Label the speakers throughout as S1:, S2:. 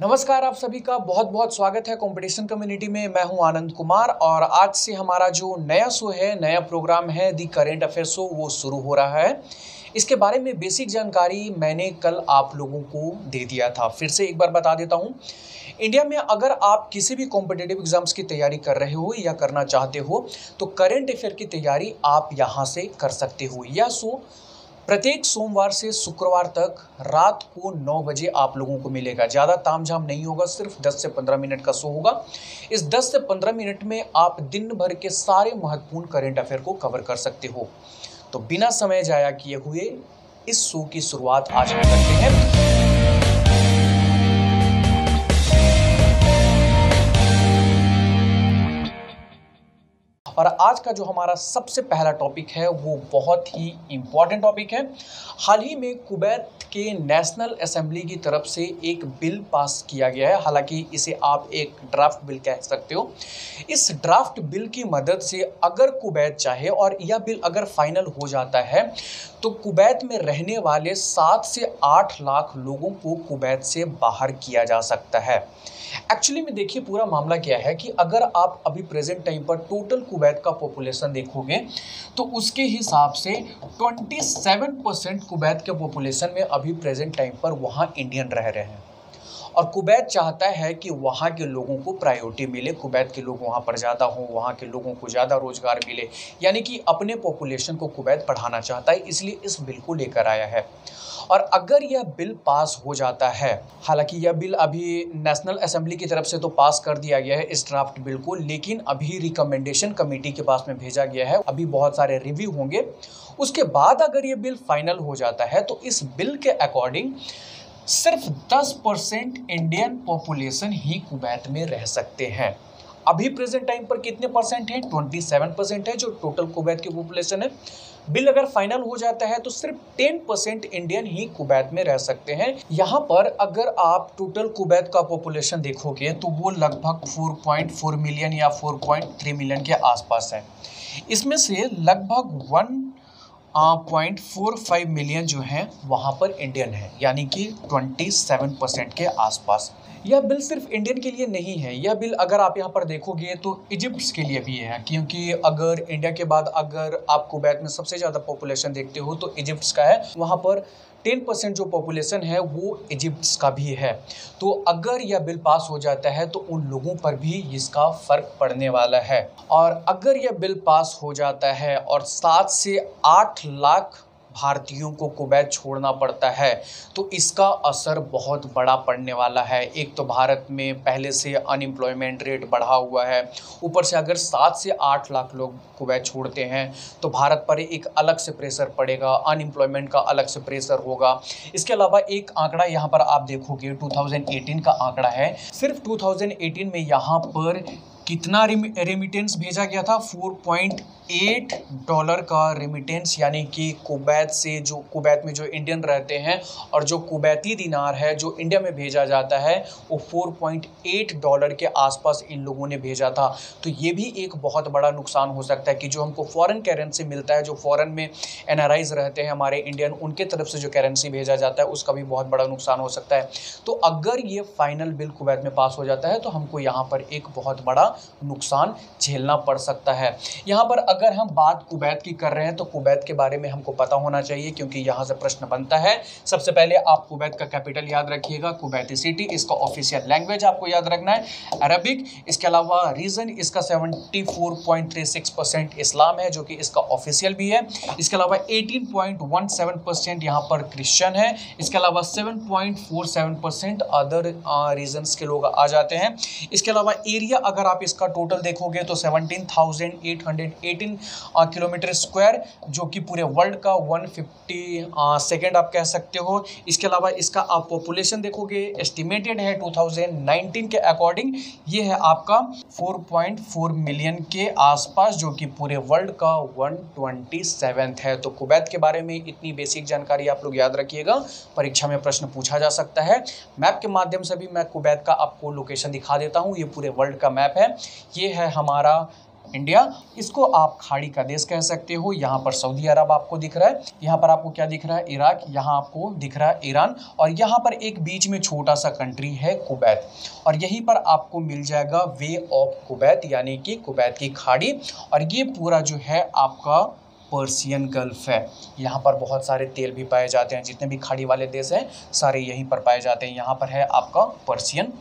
S1: नमस्कार आप सभी का बहुत बहुत स्वागत है कंपटीशन कम्युनिटी में। मैं हूँ आनंद कुमार और आज से हमारा जो नया शो है, नया प्रोग्राम है दी करेंट अफेयर शो वो शुरू हो रहा है। इसके बारे में बेसिक जानकारी मैंने कल आप लोगों को दे दिया था। फिर से एक बार बता देता हूँ इंडिया में अगर आप किसी भी कॉम्पिटेटिव एग्ज़ाम्स की तैयारी कर रहे हो या करना चाहते हो तो करेंट अफेयर की तैयारी आप यहाँ से कर सकते हो। यह शो प्रत्येक सोमवार से शुक्रवार तक रात को 9 बजे आप लोगों को मिलेगा। ज़्यादा तामझाम नहीं होगा, सिर्फ़ 10 से 15 मिनट का शो होगा। इस 10 से 15 मिनट में आप दिन भर के सारे महत्वपूर्ण करेंट अफेयर को कवर कर सकते हो। तो बिना समय जाया किए हुए इस शो की शुरुआत आज हम करते हैं। और आज का जो हमारा सबसे पहला टॉपिक है, वो बहुत ही इंपॉर्टेंट टॉपिक है। हाल ही में कुबैत के नेशनल असम्बली की तरफ़ से एक बिल पास किया गया है। हालाँकि इसे आप एक ड्राफ्ट बिल कह सकते हो। इस ड्राफ्ट बिल की मदद से अगर कुबैत चाहे और यह बिल अगर फाइनल हो जाता है तो कुवैत में रहने वाले सात से आठ लाख लोगों को कुवैत से बाहर किया जा सकता है। एक्चुअली में देखिए, पूरा मामला क्या है कि अगर आप अभी प्रेजेंट टाइम पर टोटल कुवैत का पॉपुलेशन देखोगे तो उसके हिसाब से 27 परसेंट कुवैत के पॉपुलेशन में अभी प्रेजेंट टाइम पर वहाँ इंडियन रह रहे हैं। और कुवैत चाहता है कि वहाँ के लोगों को प्रायोरिटी मिले। कुवैत के लोग वहाँ पर ज़्यादा हों, वहाँ के लोगों को ज़्यादा रोज़गार मिले। यानी कि अपने पॉपुलेशन को कुवैत बढ़ाना चाहता है, इसलिए इस बिल को लेकर आया है। और अगर यह बिल पास हो जाता है, हालाँकि यह बिल अभी नेशनल असेंबली की तरफ़ से तो पास कर दिया गया है इस ड्राफ्ट बिल को, लेकिन अभी रिकमेंडेशन कमेटी के पास में भेजा गया है। अभी बहुत सारे रिव्यू होंगे। उसके बाद अगर ये बिल फाइनल हो जाता है तो इस बिल के अकॉर्डिंग सिर्फ़ 10 परसेंट इंडियन पॉपुलेशन ही कुवैत में रह सकते हैं। अभी प्रेजेंट टाइम पर कितने परसेंट है? 27 परसेंट है जो टोटल कुवैत की पॉपुलेशन है। बिल अगर फाइनल हो जाता है तो सिर्फ़ 10 परसेंट इंडियन ही कुवैत में रह सकते हैं। यहाँ पर अगर आप टोटल कुवैत का पॉपुलेशन देखोगे तो वो लगभग 4.4 मिलियन या 4.3 मिलियन के आसपास है। इसमें से लगभग one point four five million जो हैं, वहाँ पर इंडियन है, यानी कि ट्वेंटी सेवन परसेंट के आसपास। यह बिल सिर्फ़ इंडियन के लिए नहीं है। यह बिल अगर आप यहाँ पर देखोगे तो इजिप्ट के लिए भी है, क्योंकि अगर इंडिया के बाद अगर आप कुवैत में सबसे ज़्यादा पॉपुलेशन देखते हो तो इजिप्ट का है। वहाँ पर टेन परसेंट जो पॉपुलेशन है, वो इजिप्ट का भी है। तो अगर यह बिल पास हो जाता है तो उन लोगों पर भी इसका फ़र्क पड़ने वाला है। और अगर यह बिल पास हो जाता है, और सात से आठ लाख भारतीयों को कुवैत छोड़ना पड़ता है। तो इसका असर बहुत बड़ा पड़ने वाला है। एक तो भारत में पहले से अनएम्प्लॉयमेंट रेट बढ़ा हुआ है। ऊपर से अगर सात से आठ लाख लोग कुवैत छोड़ते हैं तो भारत पर एक अलग से प्रेशर पड़ेगा। अनएम्प्लॉयमेंट का अलग से प्रेशर होगा। इसके अलावा एक आंकड़ा यहाँ पर आप देखोगे 2018 का आंकड़ा है। सिर्फ़ 2018 में यहाँ पर कितना रेमिटेंस भेजा गया था? 4.8 डॉलर का रेमिटेंस यानी कि कुवैत से जो, कुवैत में जो इंडियन रहते हैं और जो कुवैती दिनार है, जो इंडिया में भेजा जाता है, वो 4.8 डॉलर के आसपास इन लोगों ने भेजा था। तो ये भी एक बहुत बड़ा नुकसान हो सकता है कि जो हमको फॉरेन करेंसी मिलता है, जो फॉरेन में एन रहते हैं हमारे इंडियन उनके तरफ़ से जो करेंसी भेजा जाता है, उसका भी बहुत बड़ा नुकसान हो सकता है। तो अगर ये फाइनल बिल कुवैत में पास हो जाता है तो हमको यहाँ पर एक बहुत बड़ा नुकसान झेलना पड़ सकता है। यहाँ पर अगर हम बात कुवैत की कर रहे हैं तो कुवैत के बारे में हमको पता होना चाहिए, क्योंकि यहाँ से प्रश्न बनता है। सबसे पहले आप कुवैत का कैपिटल याद रखिएगा, कुवैती सिटी, इसका ऑफिशियल लैंग्वेज आपको याद रखना है। अरबिक, इसके अलावा रीजन, इसका 74.36 परसेंट इस्लाम है, जो कि इसका ऑफिशियल भी है। इसके अलावा 18.17 परसेंट यहाँ पर क्रिश्चियन है। इसके अलावा 7.47 परसेंट अदर रीजन्स के लोग आ जाते हैं। इसके अलावा एरिया अगर आप इसका टोटल देखोगे तो 17,818 किलोमीटर स्क्वायर जो कि पूरे वर्ल्ड का 150 सेकेंड आप कह सकते हो। इसके अलावा इसका आप पॉपुलेशन देखोगे एस्टिमेटेड है 2019 के अकॉर्डिंग ये है आपका 4.4 मिलियन के आसपास जो कि पूरे वर्ल्ड का 127 है। तो कुवैत के बारे में इतनी बेसिक जानकारी आप लोग याद रखिएगा परीक्षा में प्रश्न पूछा जा सकता है। मैप के माध्यम से भी मैं कुवैत का आपको लोकेशन दिखा देता हूँ। ये पूरे वर्ल्ड का मैप है। ये है हमारा इंडिया। इसको आप खाड़ी का देश कह सकते हो। यहाँ पर सऊदी अरब आपको दिख रहा है। यहाँ पर आपको क्या दिख रहा है? इराक। यहाँ आपको दिख रहा है ईरान। और यहाँ पर एक बीच में छोटा सा कंट्री है कुबैत और यहीं पर आपको मिल जाएगा वे ऑफ़ कुबैत यानी कि कुबैत की खाड़ी। और ये पूरा जो है आपका पर्सियन गल्फ है। यहाँ पर बहुत सारे तेल भी पाए जाते हैं। जितने भी खाड़ी वाले देश हैं, सारे यहीं पर पाए जाते हैं। यहाँ पर है आपका पर्सियन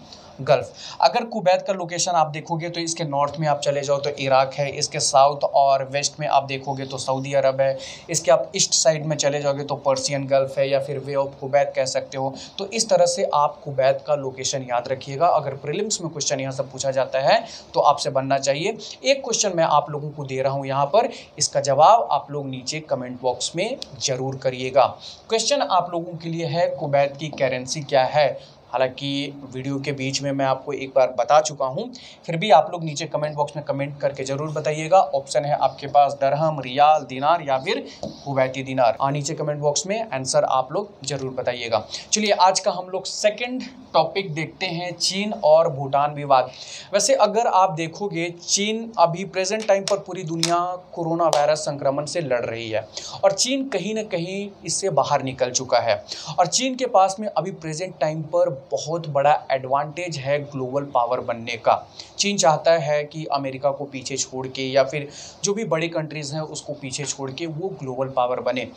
S1: गल्फ। अगर कुवैत का लोकेशन आप देखोगे तो इसके नॉर्थ में आप चले जाओ तो इराक है, इसके साउथ और वेस्ट में आप देखोगे तो सऊदी अरब है, इसके आप ईस्ट साइड में चले जाओगे तो पर्सियन गल्फ है या फिर वे ऑफ़ कुवैत कह सकते हो। तो इस तरह से आप कुवैत का लोकेशन याद रखिएगा। अगर प्रिलिम्स में क्वेश्चन यहाँ से पूछा जाता है तो आपसे बनना चाहिए। एक क्वेश्चन मैं आप लोगों को दे रहा हूँ यहाँ पर, इसका जवाब आप लोग नीचे कमेंट बॉक्स में ज़रूर करिएगा। क्वेश्चन आप लोगों के लिए है, कुवैत की करेंसी क्या है? हालाँकि वीडियो के बीच में मैं आपको एक बार बता चुका हूँ, फिर भी आप लोग नीचे कमेंट बॉक्स में कमेंट करके ज़रूर बताइएगा। ऑप्शन है आपके पास दरहम, रियाल, दिनार या फिर कुवैती दिनार। नीचे कमेंट बॉक्स में आंसर आप लोग ज़रूर बताइएगा। चलिए आज का हम लोग सेकेंड टॉपिक देखते हैं, चीन और भूटान विवाद। वैसे अगर आप देखोगे, चीन अभी प्रेजेंट टाइम पर पूरी दुनिया कोरोना वायरस संक्रमण से लड़ रही है और चीन कहीं ना कहीं इससे बाहर निकल चुका है। और चीन के पास में अभी प्रेजेंट टाइम पर बहुत बड़ा एडवांटेज है ग्लोबल पावर बनने का। चीन चाहता है कि अमेरिका को पीछे छोड़ के या फिर जो भी बड़ी कंट्रीज़ हैं उसको पीछे छोड़ के वो ग्लोबल पावर बने।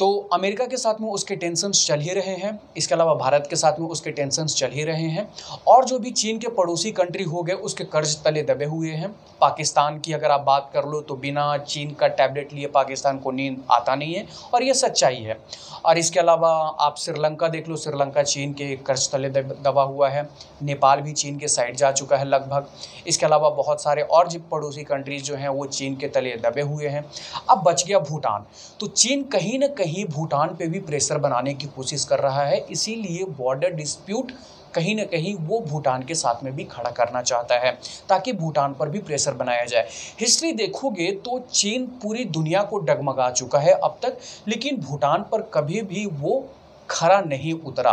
S1: तो अमेरिका के साथ में उसके टेंशन्स चल ही रहे हैं। इसके अलावा भारत के साथ में उसके टेंशन्स चल ही रहे हैं। और जो भी चीन के पड़ोसी कंट्री हो गए, उसके कर्ज तले दबे हुए हैं। पाकिस्तान की अगर आप बात कर लो तो बिना चीन का टैबलेट लिए पाकिस्तान को नींद आता नहीं है, और ये सच्चाई है। और इसके अलावा आप श्रीलंका देख लो, श्रीलंका चीन के कर्ज तले दबा हुआ है। नेपाल भी चीन के साइड जा चुका है लगभग। इसके अलावा बहुत सारे और जो पड़ोसी कंट्रीज़ जो हैं, वो चीन के तले दबे हुए हैं। अब बच गया भूटान। तो चीन कहीं ना कहीं भूटान पे भी प्रेशर बनाने की कोशिश कर रहा है। इसीलिए बॉर्डर डिस्प्यूट कहीं ना कहीं वो भूटान के साथ में भी खड़ा करना चाहता है, ताकि भूटान पर भी प्रेशर बनाया जाए। हिस्ट्री देखोगे तो चीन पूरी दुनिया को डगमगा चुका है अब तक, लेकिन भूटान पर कभी भी वो खरा नहीं उतरा।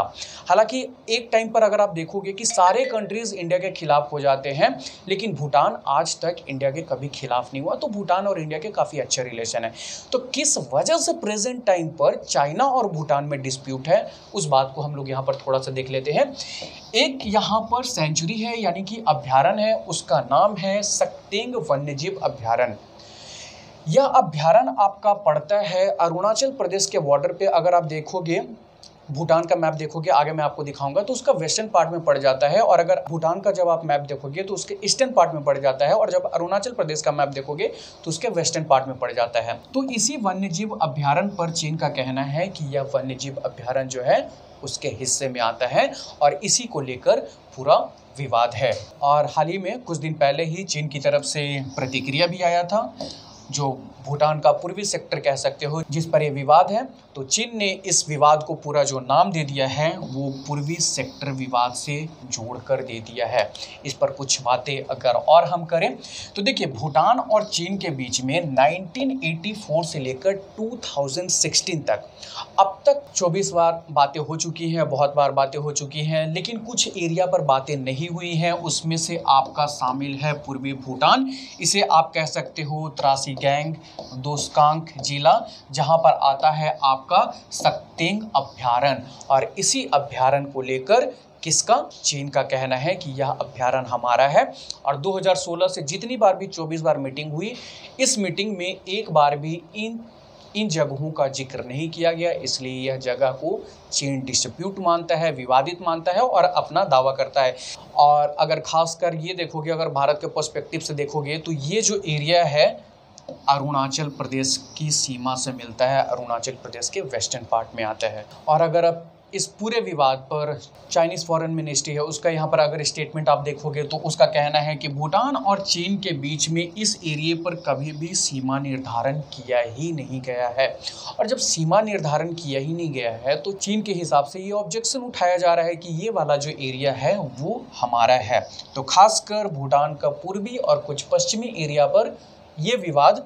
S1: हालाँकि एक टाइम पर अगर आप देखोगे कि सारे कंट्रीज़ इंडिया के खिलाफ हो जाते हैं, लेकिन भूटान आज तक इंडिया के कभी खिलाफ नहीं हुआ तो भूटान और इंडिया के काफ़ी अच्छे रिलेशन है। तो किस वजह से प्रेजेंट टाइम पर चाइना और भूटान में डिस्प्यूट है, उस बात को हम लोग यहाँ पर थोड़ा सा देख लेते हैं। एक यहाँ पर सेंचुरी है, यानी कि अभ्यारण है, उसका नाम है सक्तेंग वन्यजीव अभ्यारण। यह अभ्यारण आपका पड़ता है अरुणाचल प्रदेश के बॉर्डर पे, अगर आप देखोगे भूटान का मैप देखोगे, आगे मैं आपको दिखाऊँगा तो उसका वेस्टर्न पार्ट में पड़ जाता है और अगर भूटान का जब आप मैप देखोगे तो उसके ईस्टर्न पार्ट में पड़ जाता है और जब अरुणाचल प्रदेश का मैप देखोगे तो उसके वेस्टर्न पार्ट में पड़ जाता है। तो इसी वन्यजीव अभ्यारण पर चीन का कहना है कि यह वन्यजीव अभ्यारण जो है, उसके हिस्से में आता है और इसी को लेकर पूरा विवाद है। और हाल ही में कुछ दिन पहले ही चीन की तरफ़ से प्रतिक्रिया भी आया था। जो भूटान का पूर्वी सेक्टर कह सकते हो, जिस पर यह विवाद है तो चीन ने इस विवाद को पूरा जो नाम दे दिया है, वो पूर्वी सेक्टर विवाद से जोड़कर दे दिया है। इस पर कुछ बातें अगर और हम करें तो देखिए, भूटान और चीन के बीच में 1984 से लेकर 2016 तक, अब तक 24 बार बातें हो चुकी हैं, बहुत बार बातें हो चुकी हैं, लेकिन कुछ एरिया पर बातें नहीं हुई हैं, उसमें से आपका शामिल है पूर्वी भूटान। इसे आप कह सकते हो, त्रासी गैंग दोस्कांक जिला, जहाँ पर आता है आपका सक्तेंग अभ्यारण। और इसी अभ्यारण को लेकर किसका, चीन का कहना है कि यह अभ्यारण हमारा है। और 2016 से जितनी बार भी 24 बार मीटिंग हुई, इस मीटिंग में एक बार भी इन इन जगहों का ज़िक्र नहीं किया गया। इसलिए यह जगह को चीन डिस्प्यूट मानता है, विवादित मानता है और अपना दावा करता है। और अगर खासकर ये देखोगे, अगर भारत के पर्सपेक्टिव से देखोगे तो ये जो एरिया है अरुणाचल प्रदेश की सीमा से मिलता है। अरुणाचल प्रदेश के वेस्टर्न पार्ट में आता है। और अगर आप इस पूरे विवाद पर चाइनीज़ फॉरेन मिनिस्ट्री है, उसका यहाँ पर अगर स्टेटमेंट आप देखोगे तो उसका कहना है कि भूटान और चीन के बीच में इस एरिए पर कभी भी सीमा निर्धारण किया ही नहीं गया है। और जब सीमा निर्धारण किया ही नहीं गया है तो चीन के हिसाब से ये ऑब्जेक्शन उठाया जा रहा है कि ये वाला जो एरिया है, वो हमारा है। तो खासकर भूटान का पूर्वी और कुछ पश्चिमी एरिया पर ये विवाद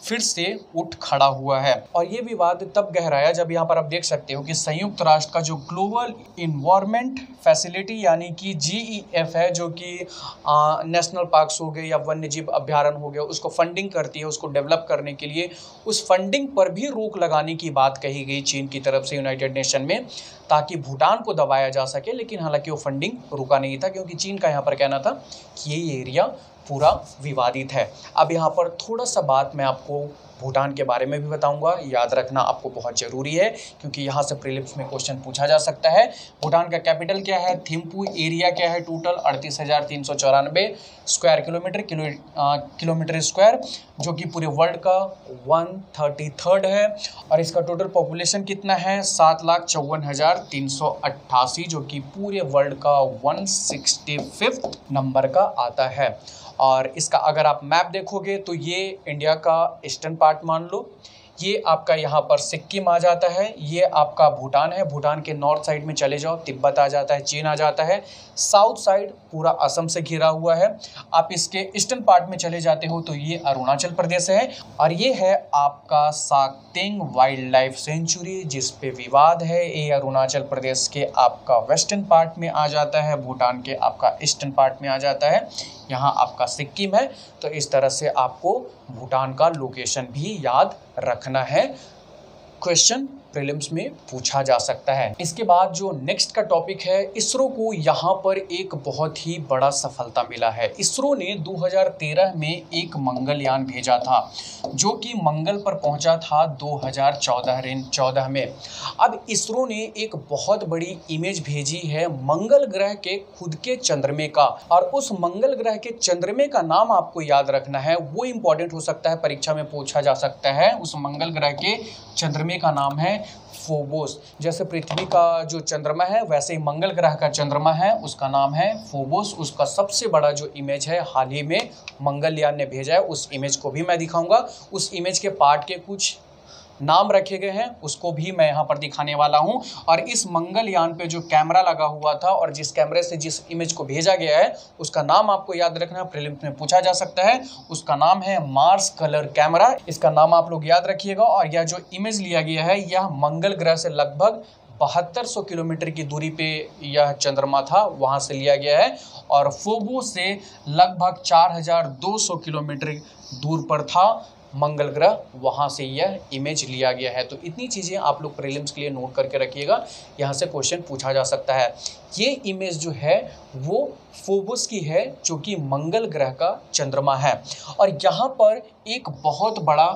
S1: फिर से उठ खड़ा हुआ है। और ये विवाद तब गहराया जब यहाँ पर आप देख सकते हो कि संयुक्त राष्ट्र का जो ग्लोबल इन्वायरमेंट फैसिलिटी यानी कि जीईएफ है, जो कि नेशनल पार्क्स हो गए या वन्य जीव अभ्यारण्य हो गया उसको फंडिंग करती है, उसको डेवलप करने के लिए। उस फंडिंग पर भी रोक लगाने की बात कही गई चीन की तरफ़ से यूनाइटेड नेशन में, ताकि भूटान को दबाया जा सके, लेकिन हालाँकि वो फंडिंग रुका नहीं था, क्योंकि चीन का यहाँ पर कहना था कि ये एरिया पूरा विवादित है। अब यहाँ पर थोड़ा सा बात मैं आपको भूटान के बारे में भी बताऊँगा। याद रखना आपको बहुत ज़रूरी है, क्योंकि यहाँ से प्रीलिम्स में क्वेश्चन पूछा जा सकता है। भूटान का कैपिटल क्या है? थिम्पू एरिया क्या है टोटल? अड़तीस हज़ार तीन सौ चौरानवे square kilometre, kilo kilometre square, जो कि पूरे वर्ल्ड का वन थर्टी थर्ड है। और इसका टोटल पॉपुलेशन कितना है? सात लाख चौवन हज़ार तीन सौ अट्ठासी, जो कि पूरे वर्ल्ड का वन सिक्सटी फिफ्थ नंबर का आता है। और इसका अगर आप मैप देखोगे तो ये इंडिया का ईस्टर्न मान लो, ये आपका यहाँ पर सिक्किम आ जाता है, ये आपका भूटान है, भूटान के नॉर्थ साइड में चले जाओ, तिब्बत आ जाता है, चीन आ जाता है साउथ साइड पूरा असम से घिरा हुआ है, आप इसके ईस्टर्न पार्ट में चले जाते हो तो ये अरुणाचल प्रदेश है, और ये है आपका साक्तेंग वाइल्ड लाइफ सेंचुरी जिस पे विवाद है, ये अरुणाचल प्रदेश के आपका वेस्टर्न पार्ट में आ जाता है, भूटान के आपका ईस्टर्न पार्ट में आ जाता है। यहाँ आपका सिक्किम है तो इस तरह से आपको भूटान का लोकेशन भी याद रखना है। क्वेश्चन प्रीलिम्स में पूछा जा सकता है। इसके बाद जो नेक्स्ट का टॉपिक है, इसरो को यहाँ पर एक बहुत ही बड़ा सफलता मिला है। इसरो ने 2013 में एक मंगलयान भेजा था, जो कि मंगल पर पहुँचा था 2014 चौदह में। अब इसरो ने एक बहुत बड़ी इमेज भेजी है मंगल ग्रह के खुद के चंद्रमे का। और उस मंगल ग्रह के चंद्रमे का नाम आपको याद रखना है, वो इंपॉर्टेंट हो सकता है, परीक्षा में पूछा जा सकता है। उस मंगल ग्रह के चंद्रमे का नाम है फोबोस जैसे पृथ्वी का जो चंद्रमा है, वैसे ही मंगल ग्रह का चंद्रमा है, उसका नाम है फोबोस। उसका सबसे बड़ा जो इमेज है, हाल ही में मंगलयान ने भेजा है, उस इमेज को भी मैं दिखाऊँगा। उस इमेज के पार्ट के कुछ नाम रखे गए हैं, उसको भी मैं यहाँ पर दिखाने वाला हूँ। और इस मंगलयान पे जो कैमरा लगा हुआ था और जिस कैमरे से जिस इमेज को भेजा गया है, उसका नाम आपको याद रखना प्रीलिम्स में पूछा जा सकता है। उसका नाम है मार्स कलर कैमरा इसका नाम आप लोग याद रखिएगा और यह जो इमेज लिया गया है, यह मंगल ग्रह से लगभग बहत्तर सौ किलोमीटर की दूरी पे यह चंद्रमा था, वहाँ से लिया गया है। और फोबो से लगभग 4200 किलोमीटर दूर पर था। मंगल ग्रह वहाँ से यह इमेज लिया गया है। तो इतनी चीज़ें आप लोग प्रीलिम्स के लिए नोट करके रखिएगा। यहाँ से क्वेश्चन पूछा जा सकता है। ये इमेज जो है, वो फोबस की है, जो कि मंगल ग्रह का चंद्रमा है। और यहाँ पर एक बहुत बड़ा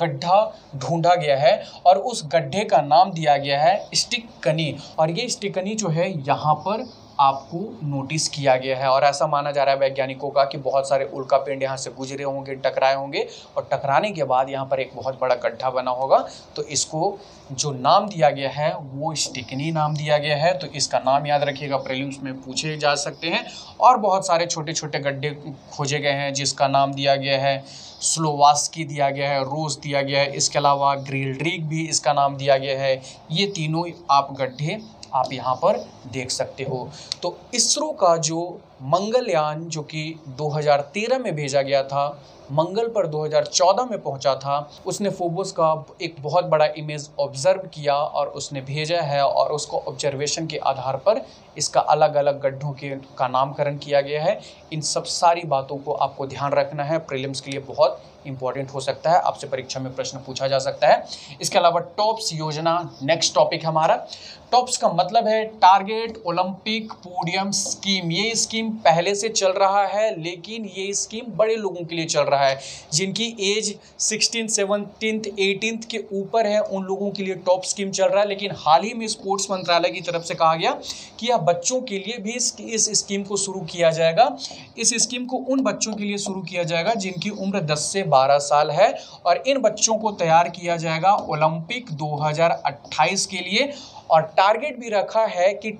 S1: गड्ढा ढूंढा गया है और उस गड्ढे का नाम दिया गया है स्टिकनी और ये स्टिकनी जो है, यहाँ पर आपको नोटिस किया गया है और ऐसा माना जा रहा है वैज्ञानिकों का कि बहुत सारे उल्का पिंड यहाँ से गुजरे होंगे, टकराए होंगे और टकराने के बाद यहाँ पर एक बहुत बड़ा गड्ढा बना होगा। तो इसको जो नाम दिया गया है, वो स्टिकनी नाम दिया गया है। तो इसका नाम याद रखिएगा प्रीलिम्स में पूछे जा सकते हैं। और बहुत सारे छोटे छोटे गड्ढे खोजे गए हैं, जिसका नाम दिया गया है स्लोवास्की दिया गया है रोज दिया गया है। इसके अलावा ग्रिल्ड्रिक भी इसका नाम दिया गया है। ये तीनों आप गड्ढे आप यहाँ पर देख सकते हो। तो इसरो का जो मंगलयान, जो कि 2013 में भेजा गया था, मंगल पर 2014 में पहुँचा था, उसने फोबोस का एक बहुत बड़ा इमेज ऑब्ज़र्व किया और उसने भेजा है और उसको ऑब्जर्वेशन के आधार पर इसका अलग अलग गड्ढों के, का नामकरण किया गया है। इन सब सारी बातों को आपको ध्यान रखना है। प्रीलिम्स के लिए बहुत इंपॉर्टेंट हो सकता है। आपसे परीक्षा में प्रश्न पूछा जा सकता है। इसके अलावा टॉप्स योजना नेक्स्ट टॉपिक हमारा। टॉप्स का मतलब है टारगेट ओलंपिक पोडियम स्कीम ये स्कीम पहले से चल रहा है लेकिन ये स्कीम बड़े लोगों के लिए चल रहा है। जिनकी एज सिक्सटीन सेवनटीन एटीन के ऊपर है उन लोगों के लिए टॉप स्कीम चल रहा है। लेकिन हाल ही में स्पोर्ट्स मंत्रालय की तरफ़ से कहा गया कि यह बच्चों के लिए भी इस, इस स्कीम को शुरू किया जाएगा। इस स्कीम को उन बच्चों के लिए शुरू किया जाएगा जिनकी उम्र दस से बारह साल है और इन बच्चों को तैयार किया जाएगा ओलंपिक 2028 के लिए। और टारगेट भी रखा है कि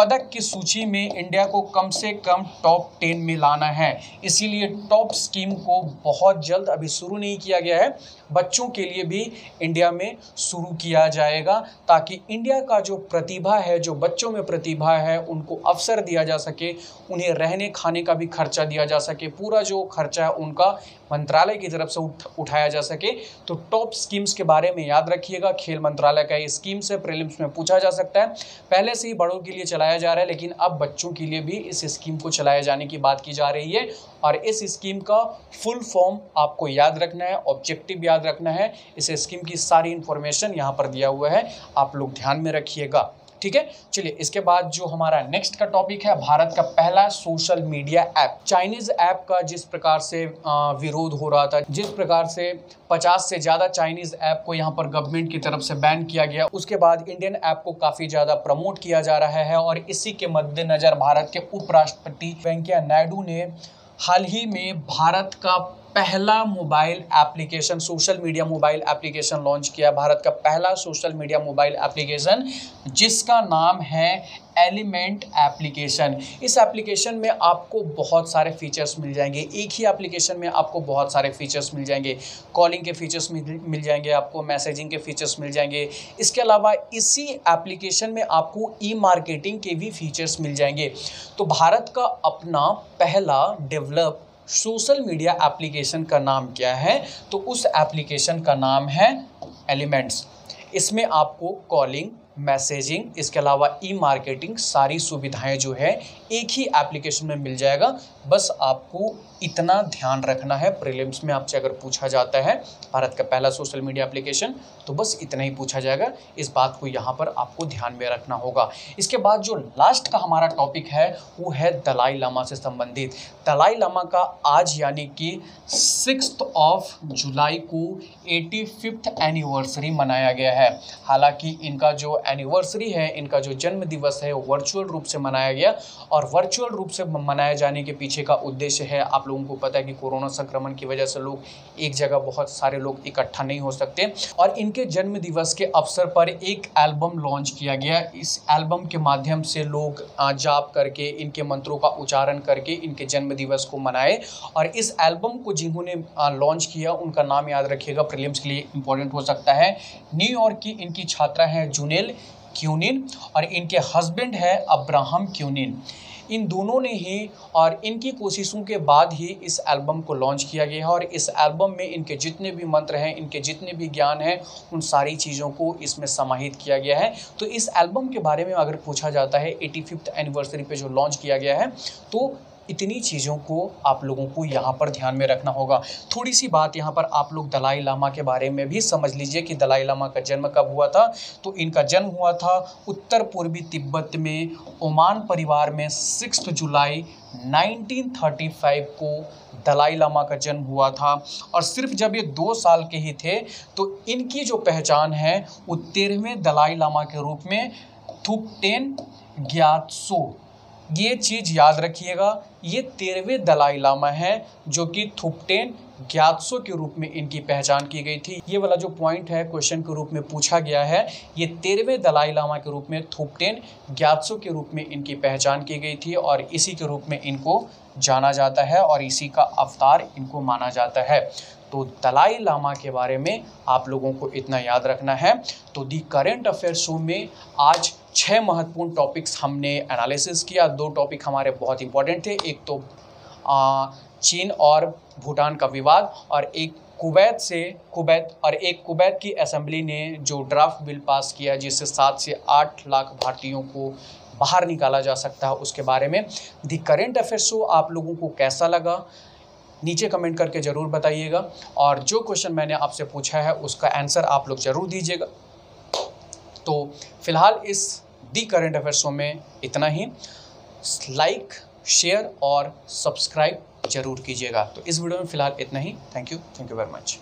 S1: पदक की सूची में इंडिया को कम से कम टॉप टेन में लाना है। इसीलिए टॉप स्कीम को बहुत जल्द, अभी शुरू नहीं किया गया है। बच्चों के लिए भी इंडिया में शुरू किया जाएगा ताकि इंडिया का जो प्रतिभा है, जो बच्चों में प्रतिभा है, उनको अवसर दिया जा सके। उन्हें रहने खाने का भी खर्चा दिया जा सके। पूरा जो खर्चा है, उनका मंत्रालय की तरफ़ से उठ, उठाया जा सके। तो टॉप स्कीम्स के बारे में याद रखिएगा। खेल मंत्रालय का ये स्कीम से प्रीलिम्स में पूछा जा सकता है। पहले से ही बड़ों के लिए चलाया जा रहा है लेकिन अब बच्चों के लिए भी इस स्कीम को चलाए जाने की बात की जा रही है। और इस स्कीम का फुल फॉर्म आपको याद रखना है ऑब्जेक्टिव याद रखना है। इस स्कीम की सारी इन्फॉर्मेशन यहाँ पर दिया हुआ है। आप लोग ध्यान में रखिएगा। ठीक है? चलिए, इसके बाद जो हमारा नेक्स्ट का टॉपिक है, भारत का पहला social media app Chinese app का जिस प्रकार से विरोध हो रहा था, जिस प्रकार से 50 से ज़्यादा चाइनीज़ ऐप को यहाँ पर गवर्नमेंट की तरफ़ से बैन किया गया, उसके बाद इंडियन ऐप को काफ़ी ज़्यादा प्रमोट किया जा रहा है और इसी के मद्देनज़र भारत के उपराष्ट्रपति वेंकैया नायडू ने हाल ही में भारत का पहला mobile application social media mobile application launch किया भारत का पहला सोशल मीडिया मोबाइल एप्लीकेशन, जिसका नाम है एलिमेंट एप्लीकेशन। इस एप्लीकेशन में आपको बहुत सारे फीचर्स मिल जाएँगे। एक ही एप्लीकेशन में आपको बहुत सारे फीचर्स मिल जाएँगे। कॉलिंग के फीचर्स मिल जाएँगे, आपको मैसेजिंग के फीचर्स मिल जाएँगे। इसके अलावा इसी एप्लीकेशन में आपको ई मार्केटिंग के भी फीचर्स मिल जाएँगे। तो भारत का अपना पहला डेवलप सोशल मीडिया एप्लीकेशन का नाम क्या है? तो उस एप्लीकेशन का नाम है एलिमेंट्स। इसमें आपको कॉलिंग, मैसेजिंग, इसके अलावा ई मार्केटिंग सारी सुविधाएँ जो है एक ही एप्लीकेशन में मिल जाएगा। बस आपको इतना ध्यान रखना है प्रीलिम्स में आपसे अगर पूछा जाता है, भारत का पहला सोशल मीडिया एप्लीकेशन तो बस इतना ही पूछा जाएगा। इस बात को यहाँ पर आपको ध्यान में रखना होगा। इसके बाद जो लास्ट का हमारा टॉपिक है, वो है दलाई लामा से संबंधित। दलाई लामा का आज यानी कि सिक्स ऑफ़ जुलाई को एटी फिफ्थ एनिवर्सरी मनाया गया है। हालाँकि इनका जो एनिवर्सरी है, इनका जो जन्म दिवस है वर्चुअल रूप से मनाया गया। और वर्चुअल रूप से मनाए जाने के पीछे का उद्देश्य है। आप लोगों को पता है कि कोरोना संक्रमण की वजह से लोग एक जगह बहुत सारे लोग इकट्ठा नहीं हो सकते। और इनके जन्म दिवस के अवसर पर एक एल्बम लॉन्च किया गया। इस एल्बम के माध्यम से लोग जाप करके, इनके मंत्रों का उच्चारण करके इनके जन्म दिवस को मनाए। और इस एल्बम को जिन्होंने लॉन्च किया, उनका नाम याद रखिएगा। प्रीलिम्स के लिए इंपॉर्टेंट हो सकता है। न्यूयॉर्क की इनकी छात्रा है जुनेल क्यूनिन और इनके हस्बैंड है अब्राहम क्यूनिन इन दोनों ने ही और इनकी कोशिशों के बाद ही इस एल्बम को लॉन्च किया गया है और इस एल्बम में इनके जितने भी मंत्र हैं, इनके जितने भी ज्ञान हैं, उन सारी चीज़ों को इसमें समाहित किया गया है। तो इस एल्बम के बारे में अगर पूछा जाता है, एटी फिफ्थ एनिवर्सरी पर जो लॉन्च किया गया है तो इतनी चीज़ों को आप लोगों को यहाँ पर ध्यान में रखना होगा। थोड़ी सी बात यहाँ पर आप लोग दलाई लामा के बारे में भी समझ लीजिए कि दलाई लामा का जन्म कब हुआ था। तो इनका जन्म हुआ था उत्तर पूर्वी तिब्बत में ओमान परिवार में सिक्स जुलाई 1935 को दलाई लामा का जन्म हुआ था। और सिर्फ़ जब ये दो साल के ही थे तो इनकी जो पहचान है वो तेरहवें दलाई लामा के रूप में थुपटेन ग्यातसो ये चीज़ याद रखिएगा, ये तेरहवें दलाई लामा है, जो कि थुपटेन ग्यातसो के रूप में इनकी पहचान की गई थी। ये वाला जो पॉइंट है क्वेश्चन के रूप में पूछा गया है, ये तेरहवें दलाई लामा के रूप में, थुपटेन ग्यातसो के रूप में इनकी पहचान की गई थी और इसी के रूप में इनको जाना जाता है और इसी का अवतार इनको माना जाता है। तो दलाई लामा के बारे में आप लोगों को इतना याद रखना है। तो दी करेंट अफेयर शो में आज छः महत्वपूर्ण टॉपिक्स हमने एनालिसिस किया। दो टॉपिक हमारे बहुत इंपॉर्टेंट थे। एक तो चीन और भूटान का विवाद और एक कुवैत से कुवैत और एक कुवैत की असेंबली ने जो ड्राफ्ट बिल पास किया, जिससे सात से आठ लाख भारतीयों को बाहर निकाला जा सकता है उसके बारे में। दी करेंट अफेयर शो आप लोगों को कैसा लगा? नीचे कमेंट करके ज़रूर बताइएगा। और जो क्वेश्चन मैंने आपसे पूछा है, उसका आंसर आप लोग ज़रूर दीजिएगा। तो फ़िलहाल इस दी करेंट अफेयर शो में इतना ही। लाइक शेयर और सब्सक्राइब ज़रूर कीजिएगा। तो इस वीडियो में फ़िलहाल इतना ही। Thank you thank you very much